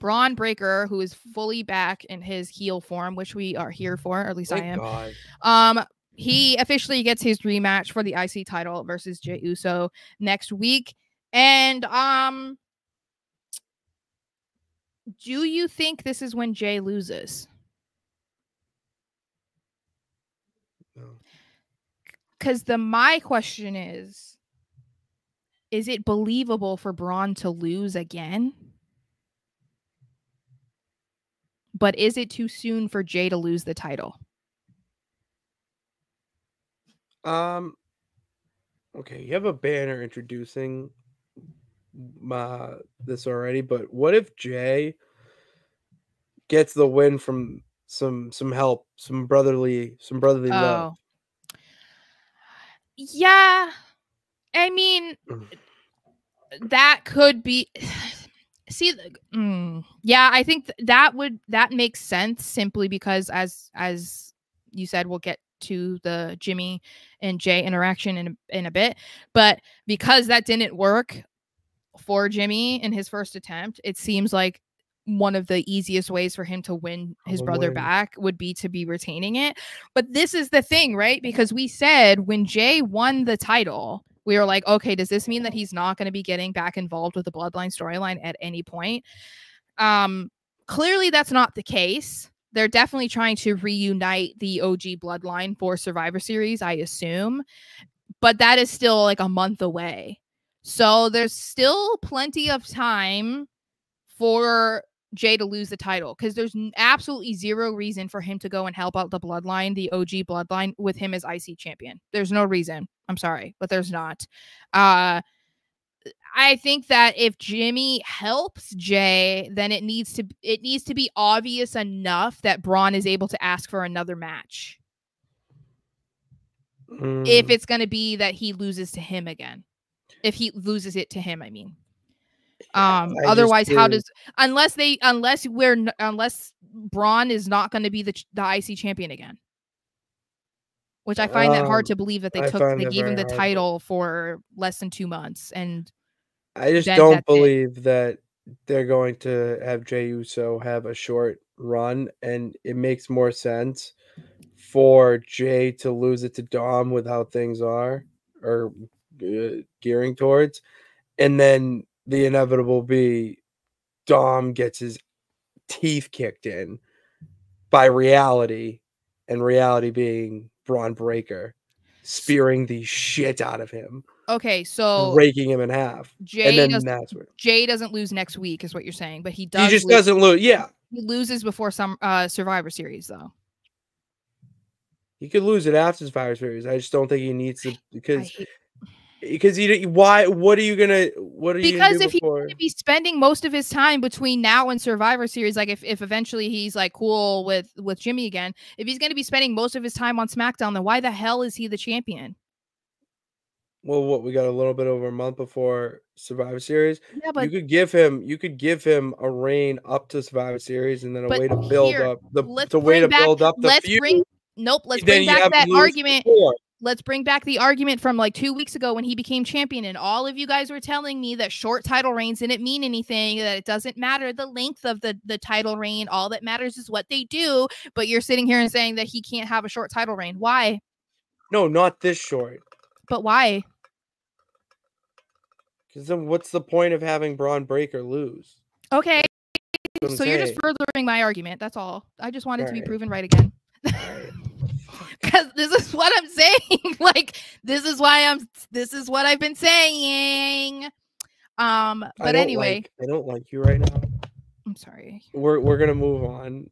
Bron Breakker, who is fully back in his heel form, which we are here for, or at least Thank I am. God. Um, he officially gets his rematch for the IC title versus Jey Uso next week. And um, do you think this is when Jey loses? No. Because the my question is, is it believable for Bron to lose again? But is it too soon for Jey to lose the title? Um. Okay, you have a banner introducing uh, this already, but what if Jey gets the win from some some help, some brotherly, some brotherly love? Oh. Yeah. I mean, Mm. that could be. See, mm, yeah, I think th- that would that makes sense simply because as as you said, we'll get to the Jimmy and Jey interaction in a, in a bit, but because that didn't work for Jimmy in his first attempt, it seems like one of the easiest ways for him to win his brother win. back would be to be retaining it. But this is the thing, right? Because we said when Jey won the title, we were like, okay, does this mean that he's not going to be getting back involved with the bloodline storyline at any point? Um, clearly that's not the case. They're definitely trying to reunite the OG bloodline for Survivor Series, I assume. But that is still like a month away. So there's still plenty of time for Jey to lose the title because there's absolutely zero reason for him to go and help out the bloodline, the OG bloodline, with him as IC champion. There's no reason. I'm sorry, but there's not. Uh I think that if Jimmy helps Jey, then it needs to it needs to be obvious enough that Bron is able to ask for another match. If Mm, it's going to be that he loses to him again. If he loses it to him, I mean. Um I otherwise how does unless they unless we're unless Bron is not going to be the the IC champion again. Which I find that hard Um, to believe that they I took they gave him the hard title for less than 2 months and I just don't that's it. believe that they're going to have Jey Uso have a short run, and it makes more sense for Jey to lose it to Dom with how things are or uh, gearing towards, and then the inevitable be Dom gets his teeth kicked in by reality, and reality being Bron Breakker spearing the shit out of him, Okay, so breaking him in half. Jey and then does, that's what Jey doesn't lose next week is what you're saying, but he does. He just lose. doesn't lose. Yeah, he loses before some uh Survivor series though. he could lose it after Survivor Series. I just don't think he needs to because hate- because you why what are you gonna what are you because gonna do if he's before? to be spending most of his time between now and Survivor Series, like if, if eventually he's like cool with with Jimmy again, if he's going to be spending most of his time on SmackDown, then why the hell is he the champion? well, what we got a little bit over a month before Survivor Series. Yeah, but you could give him you could give him a reign up to Survivor Series and then a way to build here, up the to way to back- build up the let's feud. bring nope, let's then bring back that argument. before. Let's bring back the argument from like two weeks ago when he became champion, and all of you guys were telling me that short title reigns didn't mean anything, that it doesn't matter the length of the the title reign. All that matters is what they do. But you're sitting here and saying that he can't have a short title reign. Why? No, not this short. But why? Because then what's the point of having Bron Breakker lose? Okay, That's what I'm so you're just furthering my argument. That's all. I just wanted to be proven right again. Alright. Because this is what I'm saying. like this is why I'm. This is what I've been saying. Um, but don't anyway, like- I don't like you right now. I'm sorry. We're we're gonna move on.